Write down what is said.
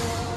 you.